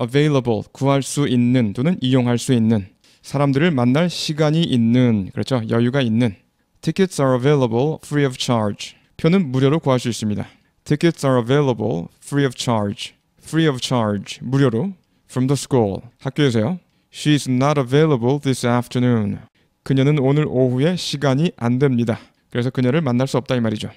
available 구할 수 있는 또는 이용할 수 있는 사람들을 만날 시간이 있는 그렇죠 여유가 있는 Tickets are available free of charge. 표는 무료로 구할 수 있습니다. Tickets are available free of charge. Free of charge. 무료로. From the school. 학교에서요. She is not available this afternoon. 그녀는 오늘 오후에 시간이 안 됩니다. 그래서 그녀를 만날 수 없다 이 말이죠.